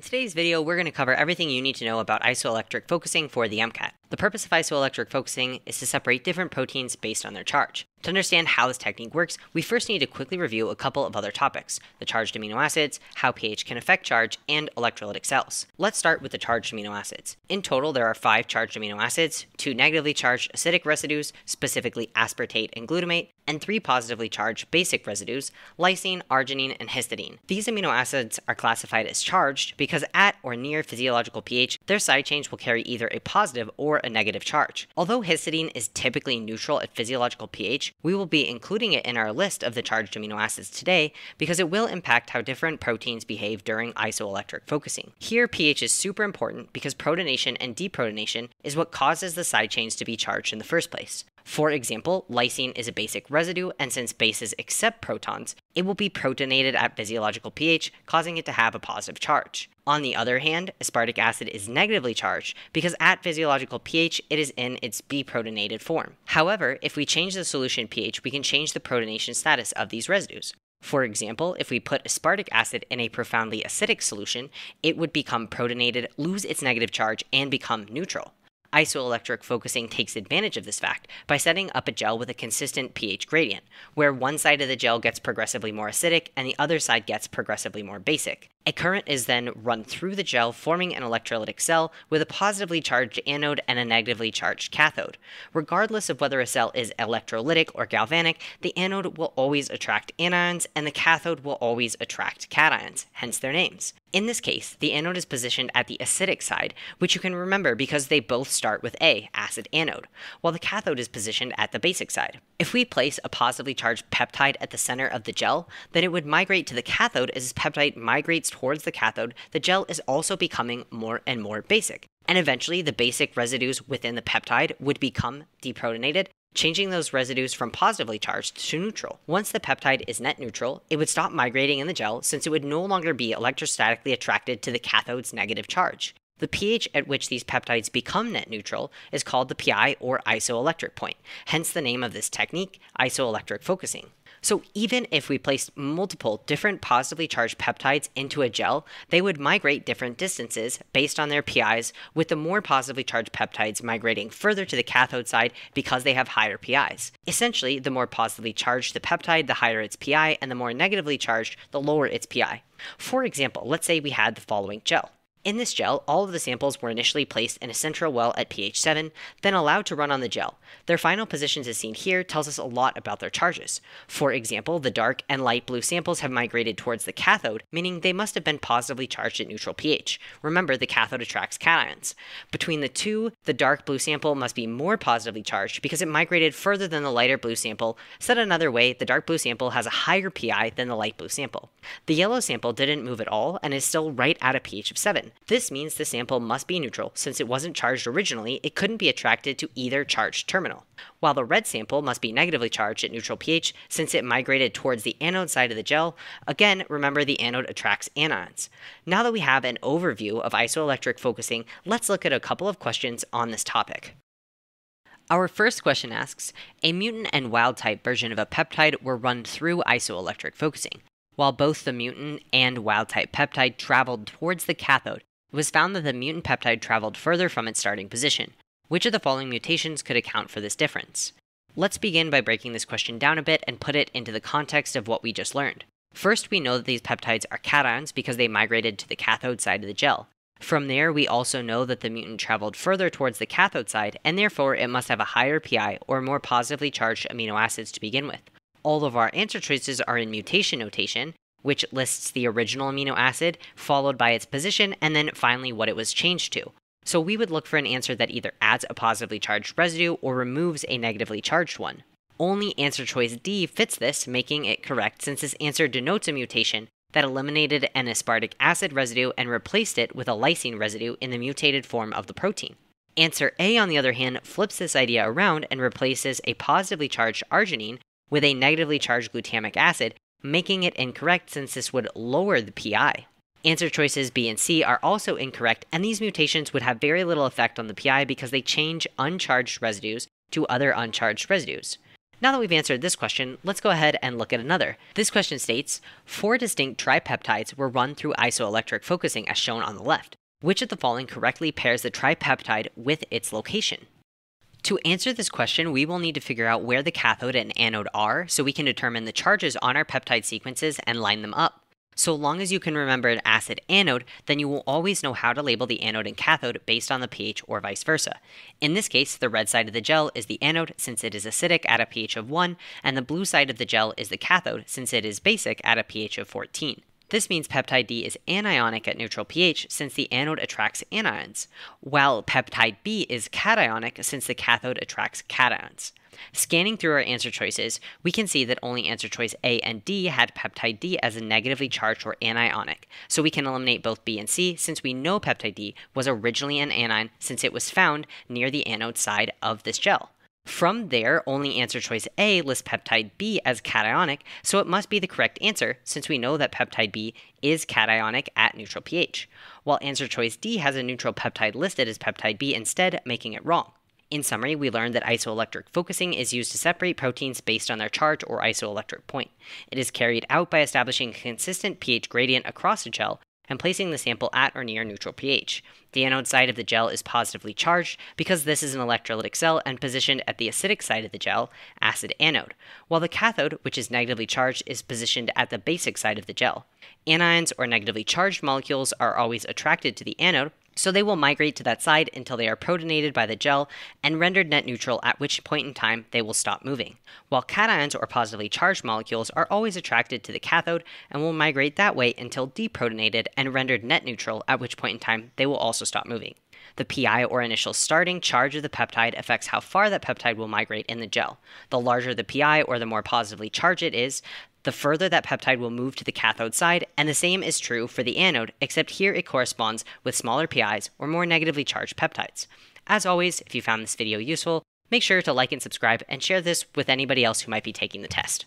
In today's video, we're going to cover everything you need to know about isoelectric focusing for the MCAT. The purpose of isoelectric focusing is to separate different proteins based on their charge. To understand how this technique works, we first need to quickly review a couple of other topics the charged amino acids, how pH can affect charge, and electrolytic cells. Let's start with the charged amino acids. In total, there are five charged amino acids, two negatively charged acidic residues, specifically aspartate and glutamate, and three positively charged basic residues, lysine, arginine, and histidine. These amino acids are classified as charged because at or near physiological pH, their side chains will carry either a positive or a negative charge. Although histidine is typically neutral at physiological pH, we will be including it in our list of the charged amino acids today because it will impact how different proteins behave during isoelectric focusing. Here, pH is super important because protonation and deprotonation is what causes the side chains to be charged in the first place. For example, lysine is a basic residue, and since bases accept protons, it will be protonated at physiological pH, causing it to have a positive charge. On the other hand, aspartic acid is negatively charged because at physiological pH it is in its deprotonated form. However, if we change the solution pH, we can change the protonation status of these residues. For example, if we put aspartic acid in a profoundly acidic solution, it would become protonated, lose its negative charge, and become neutral. Isoelectric focusing takes advantage of this fact by setting up a gel with a consistent pH gradient, where one side of the gel gets progressively more acidic and the other side gets progressively more basic. A current is then run through the gel, forming an electrolytic cell with a positively charged anode and a negatively charged cathode. Regardless of whether a cell is electrolytic or galvanic, the anode will always attract anions and the cathode will always attract cations, hence their names. In this case, the anode is positioned at the acidic side, which you can remember because they both start with A, acid anode, while the cathode is positioned at the basic side. If we place a positively charged peptide at the center of the gel, then it would migrate to the cathode as this peptide migrates towards the cathode. The gel is also becoming more and more basic. And eventually, the basic residues within the peptide would become deprotonated, changing those residues from positively charged to neutral. Once the peptide is net neutral, it would stop migrating in the gel since it would no longer be electrostatically attracted to the cathode's negative charge. The pH at which these peptides become net neutral is called the pi or isoelectric point, hence the name of this technique, isoelectric focusing. So even if we placed multiple different positively charged peptides into a gel, they would migrate different distances based on their PIs, with the more positively charged peptides migrating further to the cathode side because they have higher PIs. Essentially, the more positively charged the peptide, the higher its PI, and the more negatively charged, the lower its PI. For example, let's say we had the following gel. In this gel, all of the samples were initially placed in a central well at pH 7, then allowed to run on the gel. Their final positions as seen here tells us a lot about their charges. For example, the dark and light blue samples have migrated towards the cathode, meaning they must have been positively charged at neutral pH. Remember, the cathode attracts cations. Between the two, the dark blue sample must be more positively charged because it migrated further than the lighter blue sample. Said another way, the dark blue sample has a higher PI than the light blue sample. The yellow sample didn't move at all and is still right at a pH of 7. This means the sample must be neutral. Since it wasn't charged originally, it couldn't be attracted to either charged terminal. While the red sample must be negatively charged at neutral pH since it migrated towards the anode side of the gel. Again, remember the anode attracts anions. Now that we have an overview of isoelectric focusing, let's look at a couple of questions on this topic. Our first question asks A mutant and wild type version of a peptide were run through isoelectric focusing. While both the mutant and wild type peptide traveled towards the cathode, it was found that the mutant peptide traveled further from its starting position. Which of the following mutations could account for this difference? Let's begin by breaking this question down a bit and put it into the context of what we just learned. First, we know that these peptides are cations because they migrated to the cathode side of the gel. From there, we also know that the mutant traveled further towards the cathode side, and therefore it must have a higher pi or more positively charged amino acids to begin with. All of our answer choices are in mutation notation, which lists the original amino acid, followed by its position, and then finally what it was changed to. So we would look for an answer that either adds a positively charged residue or removes a negatively charged one. Only answer choice D fits this, making it correct since this answer denotes a mutation that eliminated an aspartic acid residue and replaced it with a lysine residue in the mutated form of the protein. Answer A, on the other hand, flips this idea around and replaces a positively charged arginine with a negatively charged glutamic acid making it incorrect since this would lower the PI. Answer choices B and C are also incorrect, and these mutations would have very little effect on the PI because they change uncharged residues to other uncharged residues. Now that we've answered this question, let's go ahead and look at another. This question states, four distinct tripeptides were run through isoelectric focusing as shown on the left. Which of the following correctly pairs the tripeptide with its location? To answer this question, we will need to figure out where the cathode and anode are so we can determine the charges on our peptide sequences and line them up. So long as you can remember an acid anode, then you will always know how to label the anode and cathode based on the pH or vice versa. In this case, the red side of the gel is the anode since it is acidic at a pH of 1, and the blue side of the gel is the cathode since it is basic at a pH of 14. This means peptide D is anionic at neutral pH since the anode attracts anions, while peptide B is cationic since the cathode attracts cations. Scanning through our answer choices, we can see that only answer choice A and D had peptide D as a negatively charged or anionic, so we can eliminate both B and C since we know peptide D was originally an anion since it was found near the anode side of this gel. From there, only answer choice A lists peptide B as cationic, so it must be the correct answer since we know that peptide B is cationic at neutral pH, while answer choice D has a neutral peptide listed as peptide B instead, making it wrong. In summary, we learned that isoelectric focusing is used to separate proteins based on their charge or isoelectric point. It is carried out by establishing a consistent pH gradient across a gel and placing the sample at or near neutral pH. The anode side of the gel is positively charged because this is an electrolytic cell and positioned at the acidic side of the gel, acid anode, while the cathode, which is negatively charged, is positioned at the basic side of the gel. Anions or negatively charged molecules are always attracted to the anode, so they will migrate to that side until they are protonated by the gel and rendered net neutral, at which point in time they will stop moving. While cations or positively charged molecules are always attracted to the cathode and will migrate that way until deprotonated and rendered net neutral, at which point in time they will also stop moving. The pi or initial starting charge of the peptide affects how far that peptide will migrate in the gel. The larger the pi or the more positively charged it is, the further that peptide will move to the cathode side, and the same is true for the anode, except here it corresponds with smaller PIs or more negatively charged peptides. As always, if you found this video useful, make sure to like and subscribe and share this with anybody else who might be taking the test.